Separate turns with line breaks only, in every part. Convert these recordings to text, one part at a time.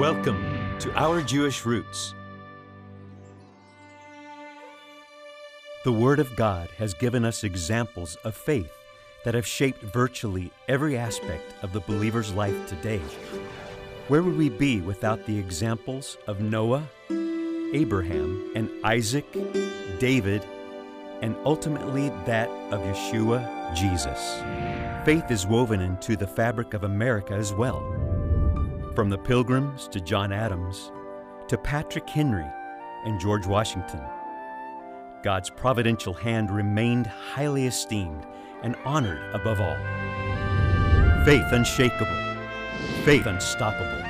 Welcome to Our Jewish Roots. The Word of God has given us examples of faith that have shaped virtually every aspect of the believer's life today. Where would we be without the examples of Noah, Abraham, and Isaac, David, and ultimately that of Yeshua, Jesus? Faith is woven into the fabric of America as well. From the Pilgrims to John Adams, to Patrick Henry and George Washington, God's providential hand remained highly esteemed and honored above all. Faith unshakable, faith unstoppable,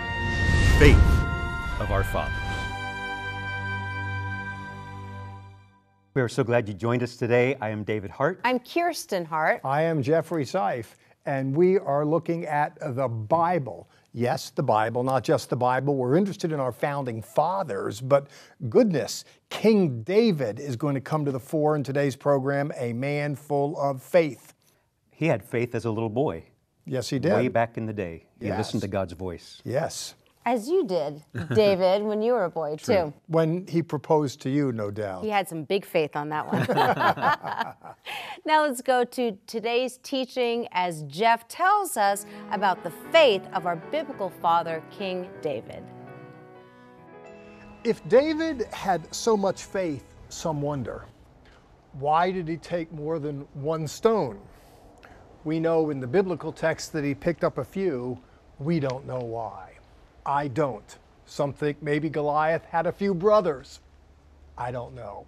faith of our fathers. We are so glad you joined us today. I am David Hart.
I'm Kirsten Hart.
I am Jeffrey Seif, and we are looking at the Bible. Yes, the Bible, not just the Bible. We're interested in our founding fathers, but goodness, King David is going to come to the fore in today's program, a man full of faith.
He had faith as a little boy.
Yes, he did.
Way back in the day. He
Yes.
listened to God's voice.
Yes.
As you did, David, when you were a boy, too.
When he proposed to you, no doubt.
He had some big faith on that one. now let's go to today's teaching as Jeff tells us about the faith of our biblical father, King David.
If David had so much faith, some wonder, why did he take more than one stone? We know in the biblical text that he picked up a few. We don't know why. I don't. Some think maybe Goliath had a few brothers. I don't know.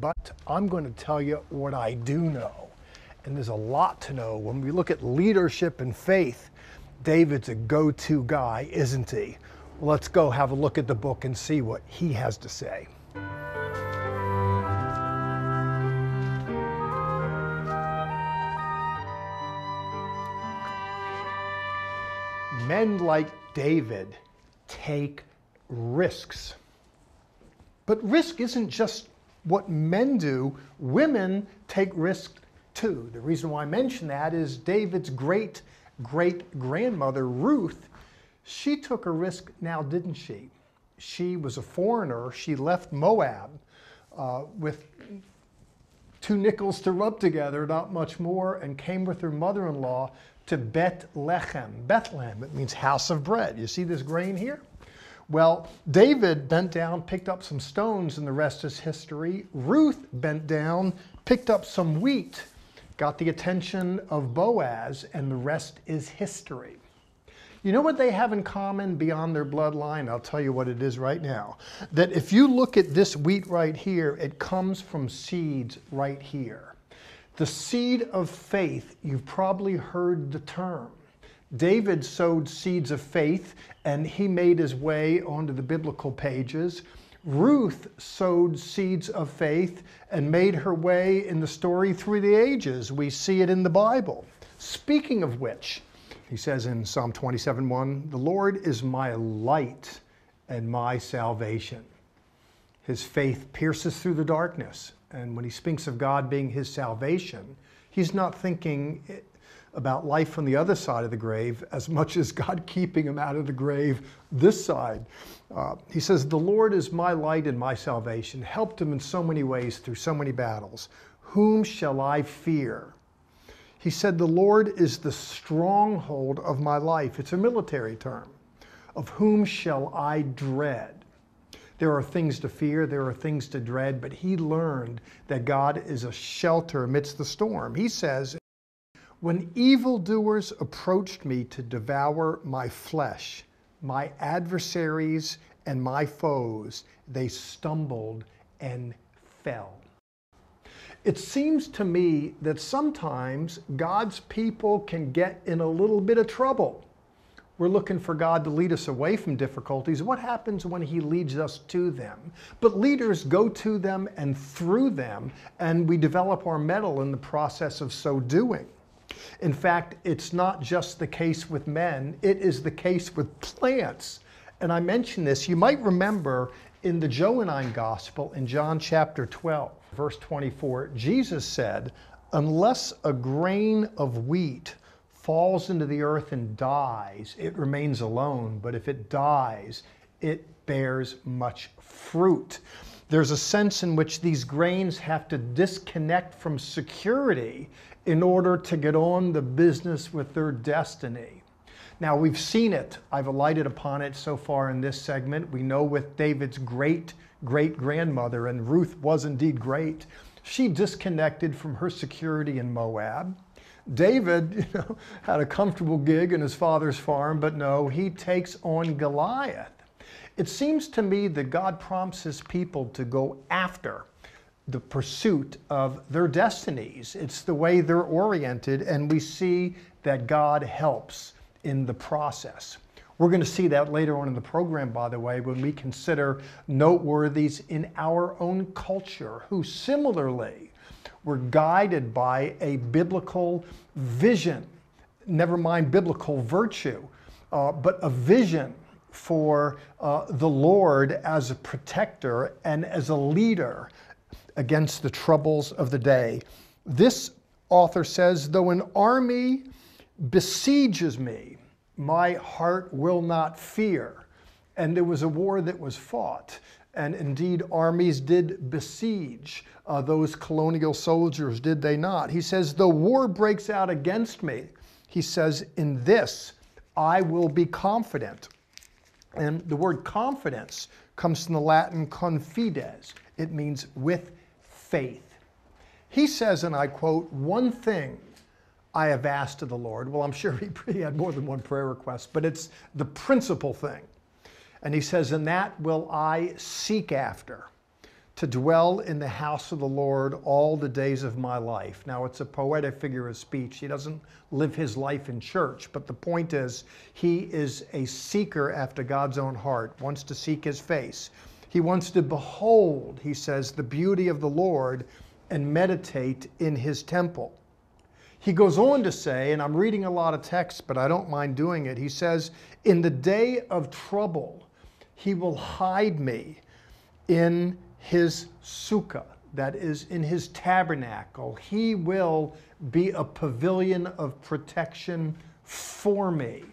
But I'm going to tell you what I do know. And there's a lot to know. When we look at leadership and faith, David's a go to guy, isn't he? Let's go have a look at the book and see what he has to say. Men like David take risks. But risk isn't just what men do, women take risks too. The reason why I mention that is David's great great grandmother, Ruth, she took a risk now, didn't she? She was a foreigner. She left Moab uh, with two nickels to rub together, not much more, and came with her mother in law to Bethlehem. Bethlehem, it means house of bread. You see this grain here? Well, David bent down, picked up some stones, and the rest is history. Ruth bent down, picked up some wheat, got the attention of Boaz, and the rest is history. You know what they have in common beyond their bloodline? I'll tell you what it is right now. That if you look at this wheat right here, it comes from seeds right here. The seed of faith, you've probably heard the term. David sowed seeds of faith and he made his way onto the biblical pages. Ruth sowed seeds of faith and made her way in the story through the ages. We see it in the Bible. Speaking of which, he says in Psalm 27:1, "The Lord is my light and my salvation." His faith pierces through the darkness. And when he speaks of God being his salvation, he's not thinking about life on the other side of the grave as much as God keeping him out of the grave this side. Uh, he says, The Lord is my light and my salvation, helped him in so many ways through so many battles. Whom shall I fear? He said, The Lord is the stronghold of my life. It's a military term. Of whom shall I dread? There are things to fear, there are things to dread, but he learned that God is a shelter amidst the storm. He says, When evildoers approached me to devour my flesh, my adversaries and my foes, they stumbled and fell. It seems to me that sometimes God's people can get in a little bit of trouble. We're looking for God to lead us away from difficulties. What happens when He leads us to them? But leaders go to them and through them, and we develop our mettle in the process of so doing. In fact, it's not just the case with men, it is the case with plants. And I mention this, you might remember in the Johannine Gospel in John chapter 12, verse 24, Jesus said, Unless a grain of wheat falls into the earth and dies, it remains alone. But if it dies, it bears much fruit. There's a sense in which these grains have to disconnect from security in order to get on the business with their destiny. Now, we've seen it. I've alighted upon it so far in this segment. We know with David's great great grandmother, and Ruth was indeed great, she disconnected from her security in Moab. David you know, had a comfortable gig in his father's farm, but no, he takes on Goliath. It seems to me that God prompts his people to go after the pursuit of their destinies. It's the way they're oriented, and we see that God helps in the process. We're going to see that later on in the program, by the way, when we consider noteworthies in our own culture who similarly were guided by a biblical vision, never mind biblical virtue, uh, but a vision for uh, the Lord as a protector and as a leader against the troubles of the day. This author says, though an army besieges me, my heart will not fear. And there was a war that was fought. And indeed, armies did besiege uh, those colonial soldiers, did they not? He says, The war breaks out against me. He says, In this I will be confident. And the word confidence comes from the Latin confides, it means with faith. He says, and I quote, One thing I have asked of the Lord. Well, I'm sure he, he had more than one prayer request, but it's the principal thing. And he says, And that will I seek after, to dwell in the house of the Lord all the days of my life. Now, it's a poetic figure of speech. He doesn't live his life in church, but the point is, he is a seeker after God's own heart, wants to seek his face. He wants to behold, he says, the beauty of the Lord and meditate in his temple. He goes on to say, and I'm reading a lot of text, but I don't mind doing it. He says, In the day of trouble, he will hide me in his sukkah, that is, in his tabernacle. He will be a pavilion of protection for me.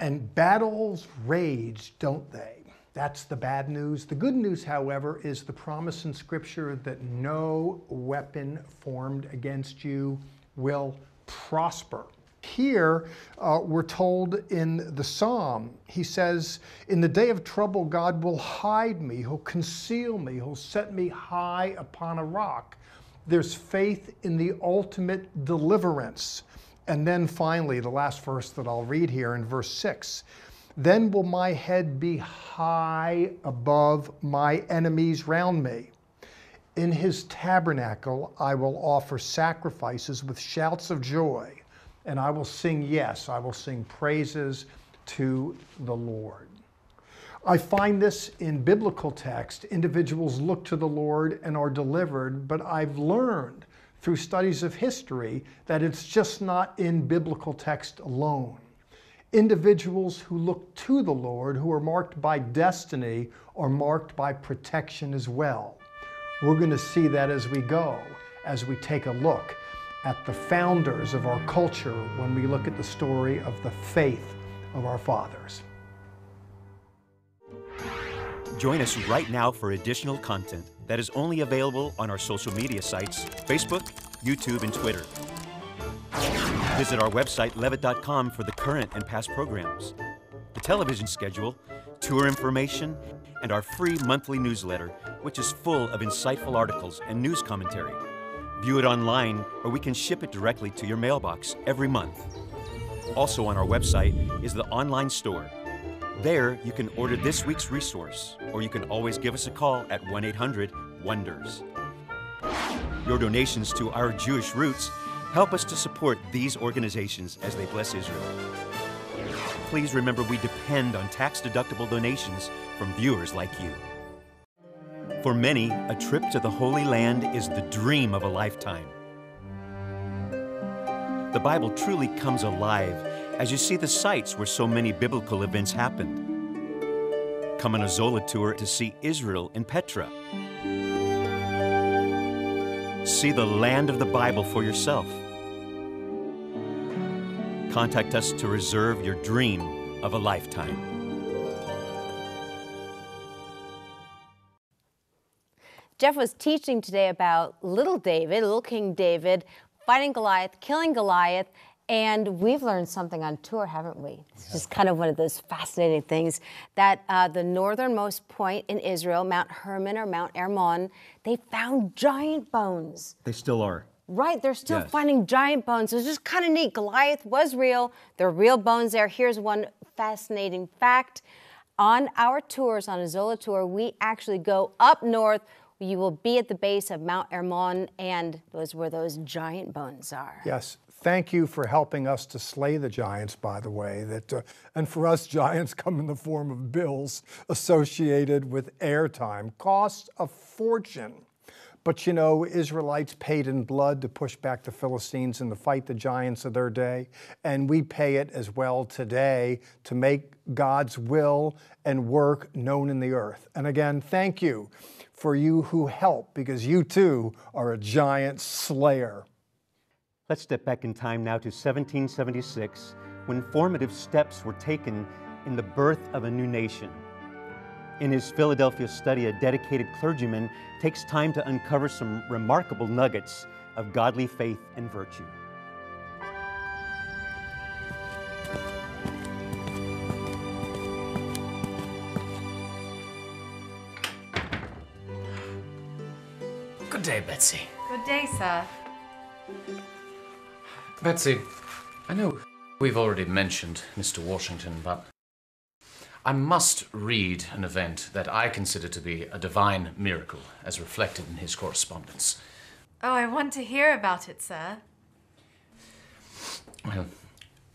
And battles rage, don't they? That's the bad news. The good news, however, is the promise in Scripture that no weapon formed against you will prosper. Here, uh, we're told in the psalm, he says, In the day of trouble, God will hide me, He'll conceal me, He'll set me high upon a rock. There's faith in the ultimate deliverance. And then finally, the last verse that I'll read here in verse 6 Then will my head be high above my enemies round me. In his tabernacle I will offer sacrifices with shouts of joy, and I will sing, yes, I will sing praises to the Lord. I find this in biblical text. Individuals look to the Lord and are delivered, but I've learned through studies of history that it's just not in biblical text alone. Individuals who look to the Lord, who are marked by destiny, are marked by protection as well. We're going to see that as we go, as we take a look at the founders of our culture when we look at the story of the faith of our fathers.
Join us right now for additional content that is only available on our social media sites Facebook, YouTube, and Twitter. Visit our website, levitt.com, for the current and past programs, the television schedule, tour information, and our free monthly newsletter, which is full of insightful articles and news commentary. View it online, or we can ship it directly to your mailbox every month. Also on our website is the online store. There, you can order this week's resource, or you can always give us a call at 1 800 WONDERS. Your donations to our Jewish roots help us to support these organizations as they bless Israel. Please remember we depend on tax deductible donations from viewers like you. For many, a trip to the Holy Land is the dream of a lifetime. The Bible truly comes alive as you see the sites where so many biblical events happened. Come on a Zola tour to see Israel in Petra. See the land of the Bible for yourself. Contact us to reserve your dream of a lifetime.
Jeff was teaching today about little David, little King David, fighting Goliath, killing Goliath, and we've learned something on tour, haven't we? It's just kind of one of those fascinating things that uh, the northernmost point in Israel, Mount Hermon or Mount Hermon, they found giant bones.
They still are.
Right, they're still
Yes.
finding giant bones. It's just kind of neat. Goliath was real. There are real bones there. Here's one fascinating fact. On our tours, on a Zola tour, we actually go up north. You will be at the base of Mount Hermon, and those where those giant bones are.
Yes. Thank you for helping us to slay the giants, by the way. That, uh, and for us, giants come in the form of bills associated with airtime, costs a fortune. But you know, Israelites paid in blood to push back the Philistines and to fight the giants of their day. And we pay it as well today to make God's will and work known in the earth. And again, thank you for you who help, because you too are a giant slayer.
Let's step back in time now to 1776 when formative steps were taken in the birth of a new nation. In his Philadelphia study, a dedicated clergyman takes time to uncover some remarkable nuggets of godly faith and virtue.
Good day, Betsy.
Good day, sir.
Betsy, I know we've already mentioned Mr. Washington, but I must read an event that I consider to be a divine miracle as reflected in his correspondence.
Oh, I want to hear about it, sir.
Well,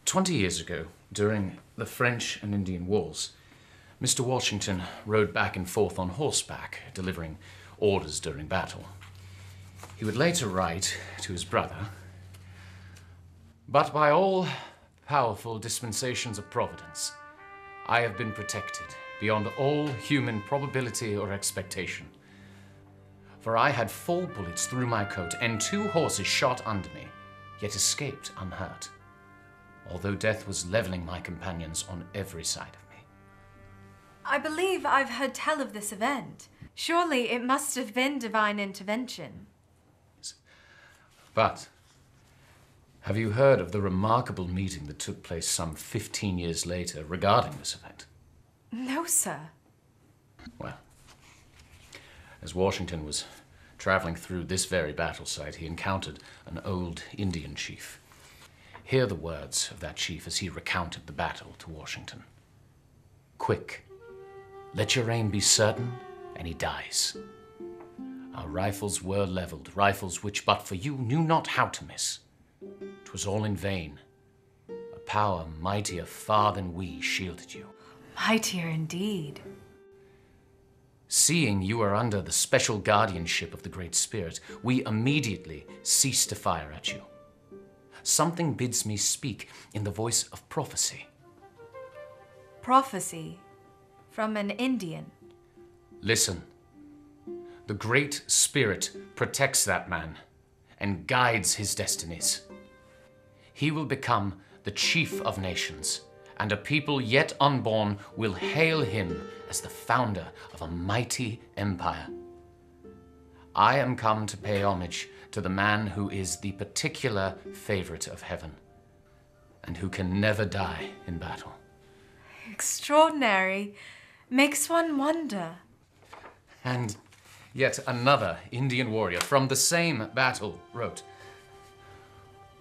20 years ago, during the French and Indian Wars, Mr. Washington rode back and forth on horseback, delivering orders during battle. He would later write to his brother But by all powerful dispensations of Providence, I have been protected beyond all human probability or expectation. For I had four bullets through my coat and two horses shot under me, yet escaped unhurt, although death was leveling my companions on every side of me.
I believe I've heard tell of this event. Surely it must have been divine intervention.
But have you heard of the remarkable meeting that took place some 15 years later regarding this event?
No, sir.
Well, as Washington was traveling through this very battle site, he encountered an old Indian chief. Hear the words of that chief as he recounted the battle to Washington. Quick, let your aim be certain, and he dies. Our rifles were leveled, rifles which, but for you, knew not how to miss. 'Twas all in vain. A power mightier far than we shielded you.
Mightier indeed.
Seeing you are under the special guardianship of the Great Spirit, we immediately cease to fire at you. Something bids me speak in the voice of prophecy.
Prophecy from an Indian.
Listen. The Great Spirit protects that man and guides his destinies. He will become the chief of nations, and a people yet unborn will hail him as the founder of a mighty empire. I am come to pay homage to the man who is the particular favorite of heaven and who can never die in battle.
Extraordinary. Makes one wonder.
And yet another Indian warrior from the same battle wrote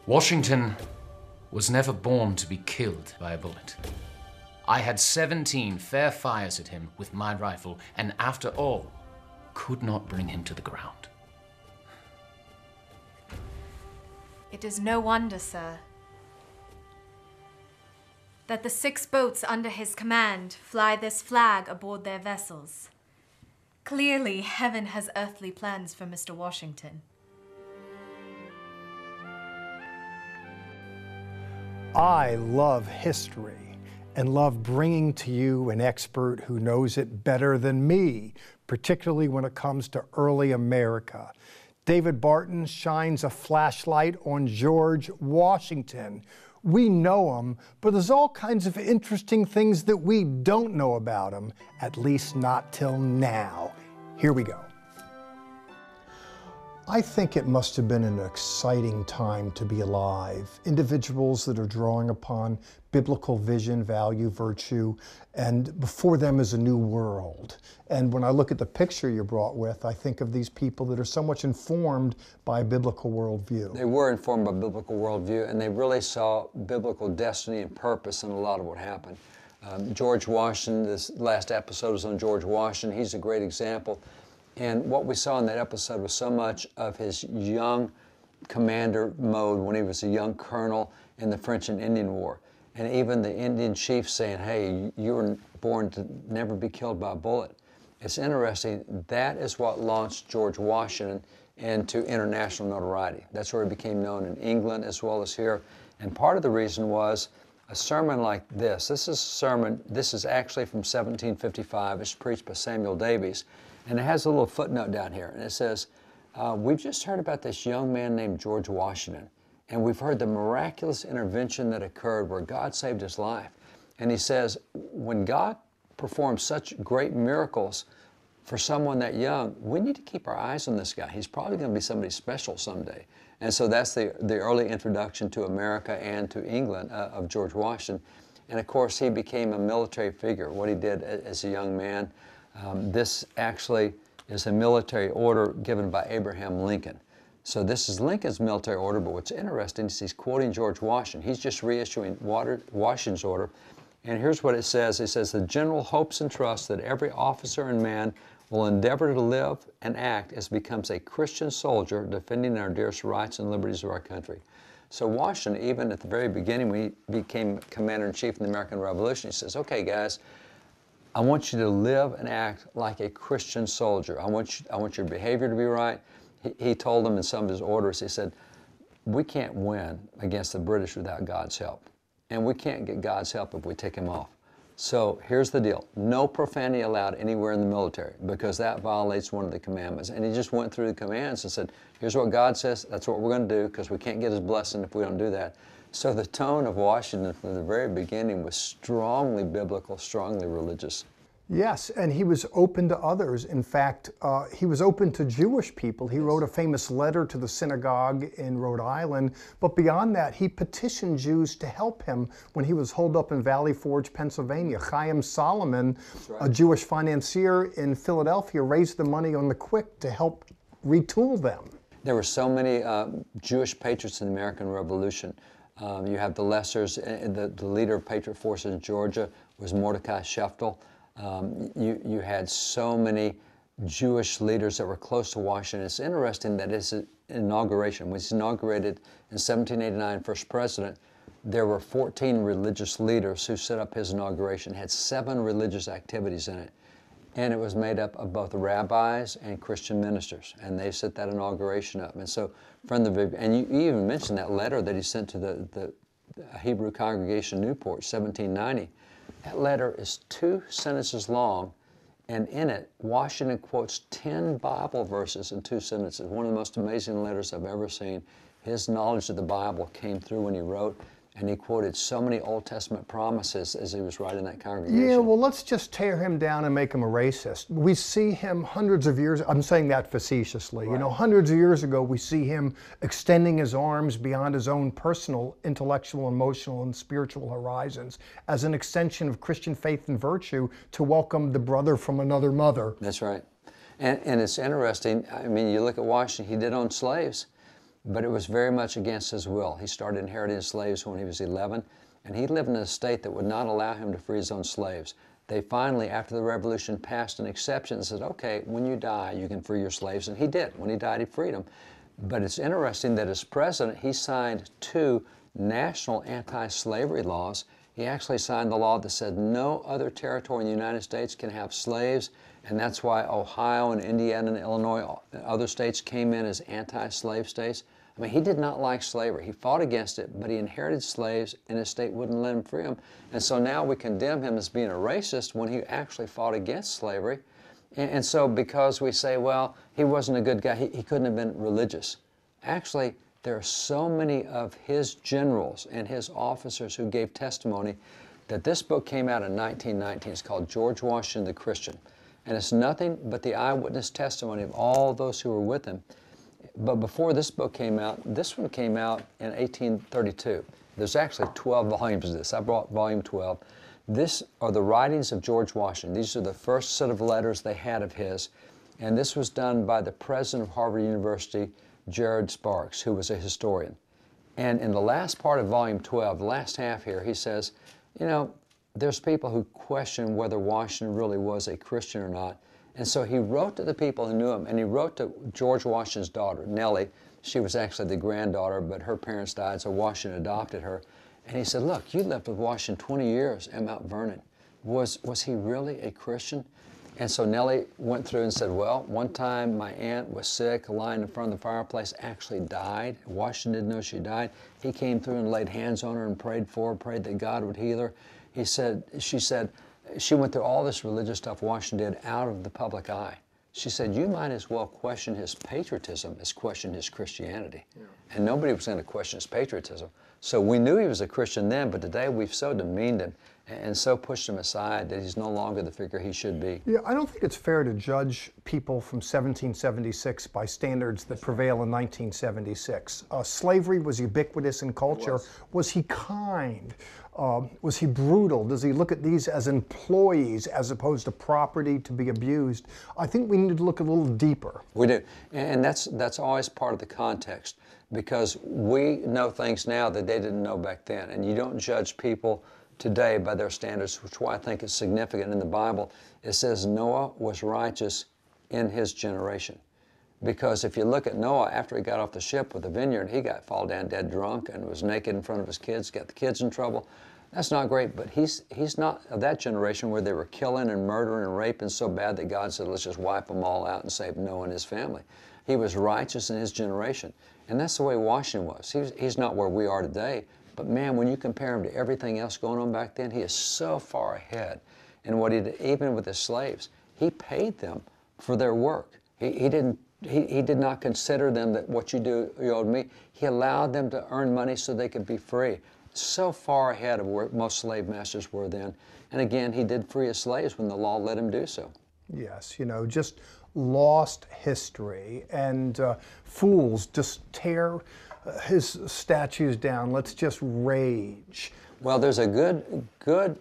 Washington was never born to be killed by a bullet. I had 17 fair fires at him with my rifle, and after all, could not bring him to the ground.
It is no wonder, sir, that the six boats under his command fly this flag aboard their vessels. Clearly, heaven has earthly plans for Mr. Washington.
I love history and love bringing to you an expert who knows it better than me, particularly when it comes to early America. David Barton shines a flashlight on George Washington, We know them, but there's all kinds of interesting things that we don't know about them, at least not till now. Here we go. I think it must have been an exciting time to be alive. Individuals that are drawing upon biblical vision, value, virtue, and before them is a new world. And when I look at the picture you brought with, I think of these people that are so much informed by a biblical worldview.
They were informed by biblical worldview, and they really saw biblical destiny and purpose in a lot of what happened. Um, George Washington, this last episode was on George Washington. He's a great example and what we saw in that episode was so much of his young commander mode when he was a young colonel in the French and Indian War. And even the Indian chief saying, hey, you were born to never be killed by a bullet. It's interesting. That is what launched George Washington into international notoriety. That's where he became known in England as well as here. And part of the reason was a sermon like this. This is a sermon, this is actually from 1755. It's preached by Samuel Davies. And it has a little footnote down here, and it says, uh, We've just heard about this young man named George Washington, and we've heard the miraculous intervention that occurred where God saved his life. And he says, When God performs such great miracles for someone that young, we need to keep our eyes on this guy. He's probably going to be somebody special someday. And so that's the, the early introduction to America and to England uh, of George Washington. And of course, he became a military figure, what he did as a young man. Um, this actually is a military order given by Abraham Lincoln. So this is Lincoln's military order, but what's interesting is he's quoting George Washington. He's just reissuing Washington's order. And here's what it says. It says, the general hopes and trusts that every officer and man will endeavor to live and act as becomes a Christian soldier defending our dearest rights and liberties of our country. So Washington, even at the very beginning when he became commander-in-chief in the American Revolution, he says, okay, guys, I want you to live and act like a Christian soldier. I want, you, I want your behavior to be right. He, he told them in some of his orders, he said, we can't win against the British without God's help. And we can't get God's help if we take him off. So here's the deal. No profanity allowed anywhere in the military because that violates one of the commandments. And he just went through the commands and said, here's what God says, that's what we're going to do because we can't get his blessing if we don't do that. So the tone of Washington from the very beginning was strongly biblical, strongly religious.
Yes, and he was open to others. In fact, uh, he was open to Jewish people. He wrote a famous letter to the synagogue in Rhode Island. But beyond that, he petitioned Jews to help him when he was holed up in Valley Forge, Pennsylvania. Haym Salomon, right. a Jewish financier in Philadelphia, raised the money on the quick to help retool them.
There were so many uh, Jewish patriots in the American Revolution. Um, you have the Lessers, uh, the, the leader of Patriot Forces in Georgia was Mordecai Sheftall. Um, you, you had so many Jewish leaders that were close to Washington. It's interesting that his inauguration, when inaugurated in 1789, first president, there were 14 religious leaders who set up his inauguration, had seven religious activities in it. And it was made up of both rabbis and Christian ministers. And they set that inauguration up. And so from the, and you, even mentioned that letter that he sent to the, the Hebrew congregation Newport, 1790. That letter is two sentences long, and in it, Washington quotes 10 Bible verses in two sentences. One of the most amazing letters I've ever seen. His knowledge of the Bible came through when he wrote and he quoted so many Old Testament promises as he was writing that congregation.
Yeah, well, let's just tear him down and make him a racist. We see him hundreds of years, I'm saying that facetiously, right. you know, hundreds of years ago, we see him extending his arms beyond his own personal, intellectual, emotional, and spiritual horizons as an extension of Christian faith and virtue to welcome the brother from another mother.
That's right. And, and it's interesting, I mean, you look at Washington, he did own slaves but it was very much against his will. He started inheriting slaves when he was 11, and he lived in a state that would not allow him to free his own slaves. They finally, after the revolution, passed an exception and said, okay, when you die, you can free your slaves. And he did. When he died, he freed them. But it's interesting that as president, he signed two national anti-slavery laws. He actually signed the law that said no other territory in the United States can have slaves, and that's why Ohio and Indiana and Illinois and other states came in as anti-slave states. I mean, he did not like slavery. He fought against it, but he inherited slaves and his state wouldn't let him free them. And so now we condemn him as being a racist when he actually fought against slavery. And, and so because we say, well, he wasn't a good guy, he, he couldn't have been religious. Actually, There are so many of his generals and his officers who gave testimony that this book came out in 1919. It's called George Washington the Christian. And it's nothing but the eyewitness testimony of all those who were with him. But before this book came out, this one came out in 1832. There's actually 12 volumes of this. I brought volume 12. This are the writings of George Washington. These are the first set of letters they had of his. And this was done by the president of Harvard University, Jared Sparks, who was a historian. And in the last part of volume 12, the last half here, he says, you know, there's people who question whether Washington really was a Christian or not. And so he wrote to the people who knew him, and he wrote to George Washington's daughter, Nellie. She was actually the granddaughter, but her parents died, so Washington adopted her. And he said, Look, you lived with Washington 20 years at Mount Vernon. Was, was he really a Christian? And so Nellie went through and said, Well, one time my aunt was sick, lying in front of the fireplace, actually died. Washington didn't know she died. He came through and laid hands on her and prayed for her, prayed that God would heal her. He said, She said, she went through all this religious stuff Washington did out of the public eye. She said, You might as well question his patriotism as question his Christianity. Yeah. And nobody was going to question his patriotism. So we knew he was a Christian then, but today we've so demeaned him and so pushed him aside that he's no longer the figure he should be.
Yeah, I don't think it's fair to judge people from 1776 by standards that prevail in 1976. Uh, slavery was ubiquitous in culture. Was. was. he kind? Uh, was he brutal? Does he look at these as employees as opposed to property to be abused? I think we need to look a little deeper.
We do, and that's that's always part of the context because we know things now that they didn't know back then, and you don't judge people today by their standards, which why I think is significant in the Bible. It says Noah was righteous in his generation. Because if you look at Noah, after he got off the ship with the vineyard, he got fall down dead drunk and was naked in front of his kids, got the kids in trouble. That's not great, but he's, he's not of that generation where they were killing and murdering and raping so bad that God said, let's just wipe them all out and save Noah and his family. He was righteous in his generation. And that's the way Washington was. He's, he's not where we are today, but man, when you compare him to everything else going on back then, he is so far ahead in what he did, even with his slaves. He paid them for their work. He, he didn't he, he did not consider them that what you do you owed me. He allowed them to earn money so they could be free. So far ahead of where most slave masters were then. And again, he did free his slaves when the law let him do so.
Yes, you know, just lost history and uh, fools just tear his statues down. Let's just rage.
Well, there's a good, good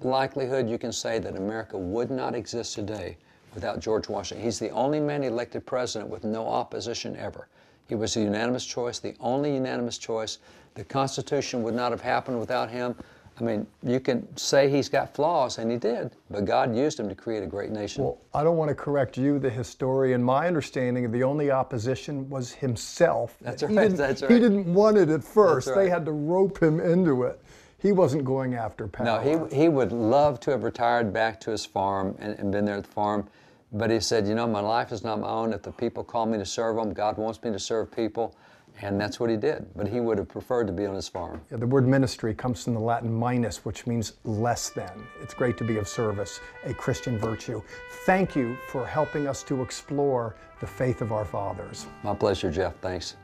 likelihood you can say that America would not exist today without George Washington. He's the only man elected president with no opposition ever. He was a unanimous choice, the only unanimous choice. The Constitution would not have happened without him. I mean, you can say he's got flaws, and he did, but God used him to create a great nation.
Well, I don't want to correct you, the historian. My understanding of the only opposition was himself.
That's right. He
that's
right.
He didn't want it at first. Right. They had to rope him into it. He wasn't going after power.
No, he, he would love to have retired back to his farm and, and been there at the farm. But he said, you know, my life is not my own. If the people call me to serve them, God wants me to serve people. And that's what he did. But he would have preferred to be on his farm.
Yeah, the word ministry comes from the Latin minus, which means less than. It's great to be of service, a Christian virtue. Thank you for helping us to explore the faith of our fathers.
My pleasure, Jeff. Thanks.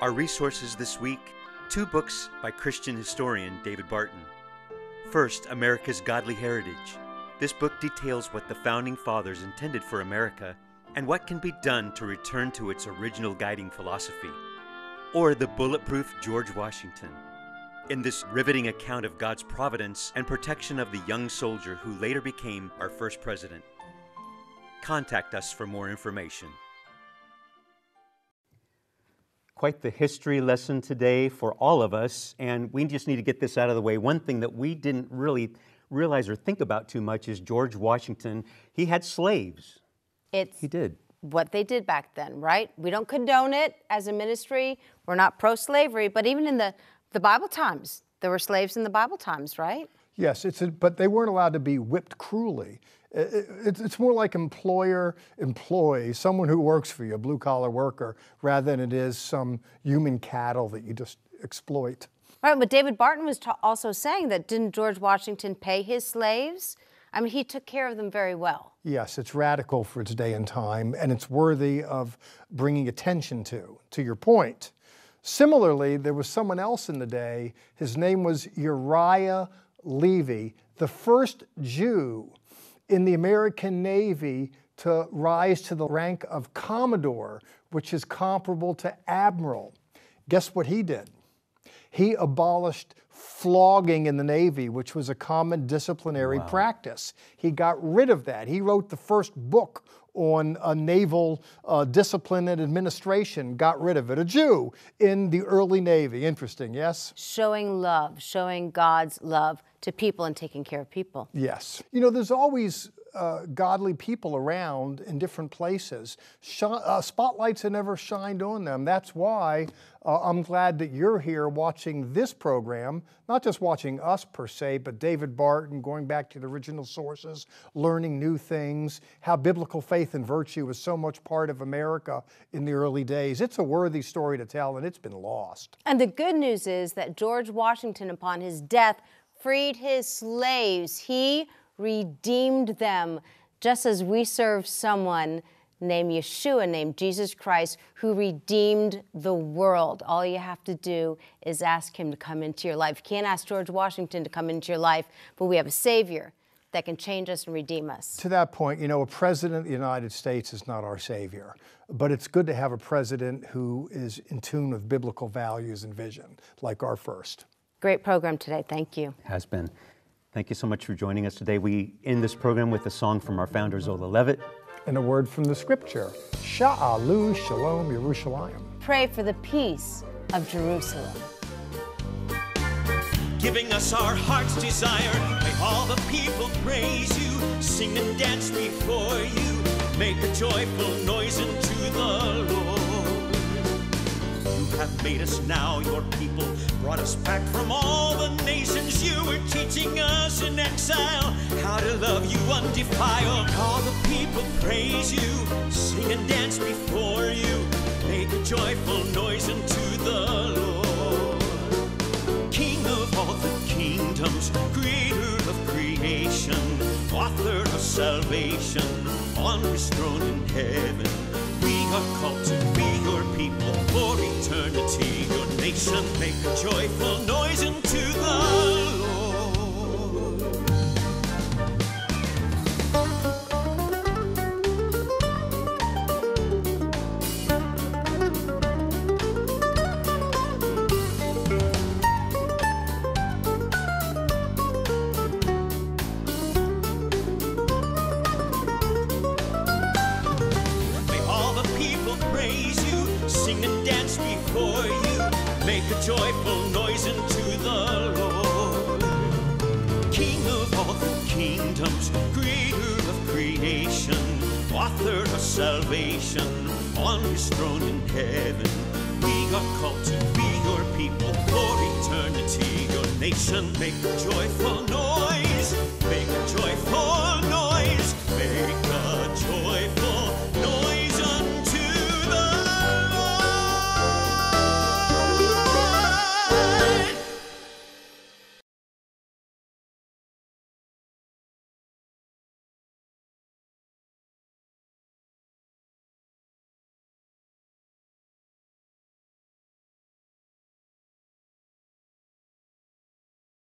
Our resources this week two books by Christian historian David Barton. First, America's Godly Heritage. This book details what the founding fathers intended for America and what can be done to return to its original guiding philosophy. Or the bulletproof George Washington. In this riveting account of God's providence and protection of the young soldier who later became our first president. Contact us for more information. Quite the history lesson today for all of us, and we just need to get this out of the way. One thing that we didn't really realize or think about too much is George Washington. He had slaves.
It's
he did
what they did back then, right? We don't condone it as a ministry. We're not pro-slavery, but even in the the Bible times, there were slaves in the Bible times, right?
Yes, it's a, but they weren't allowed to be whipped cruelly. It, it, it's more like employer employee, someone who works for you, a blue collar worker, rather than it is some human cattle that you just exploit.
Right, but David Barton was also saying that didn't George Washington pay his slaves I mean, he took care of them very well.
Yes, it's radical for its day and time, and it's worthy of bringing attention to, to your point. Similarly, there was someone else in the day. His name was Uriah Levy, the first Jew in the American Navy to rise to the rank of Commodore, which is comparable to Admiral. Guess what he did? He abolished flogging in the Navy, which was a common disciplinary wow. practice. He got rid of that. He wrote the first book on a naval uh, discipline and administration, got rid of it. A Jew in the early Navy. Interesting, yes?
Showing love, showing God's love to people and taking care of people.
Yes. You know, there's always uh, godly people around in different places. Sh- uh, spotlights have never shined on them. That's why uh, I'm glad that you're here watching this program, not just watching us per se, but David Barton, going back to the original sources, learning new things, how biblical faith and virtue was so much part of America in the early days. It's a worthy story to tell, and it's been lost.
And the good news is that George Washington, upon his death, freed his slaves. He redeemed them, just as we serve someone named Yeshua, named Jesus Christ, who redeemed the world. All you have to do is ask him to come into your life. You can't ask George Washington to come into your life, but we have a Savior that can change us and redeem us.
To that point, you know, a president of the United States is not our Savior, but it's good to have a president who is in tune with biblical values and vision, like our first.
Great program today. Thank you.
Has been. Thank you so much for joining us today. We end this program with a song from our founder, Zola Levitt.
And a word from the scripture Sha'alu Shalom Yerushalayim.
Pray for the peace of Jerusalem.
Giving us our heart's desire, may all the people praise you, sing and dance before you, make a joyful noise unto the Lord. You have made us now your people brought us back from all the nations you were teaching us in exile how to love you undefiled. All the people praise you, sing and dance before you, make a joyful noise unto the Lord. King of all the kingdoms, creator of creation, author of salvation, on his throne in heaven. We are called to be your people for eternity your nation make a joyful noise unto the joyful noise unto the Lord. King of all the kingdoms, creator of creation, author of salvation, on his throne in heaven. We got called to be your people for eternity, your nation. Make a joyful noise, make a joyful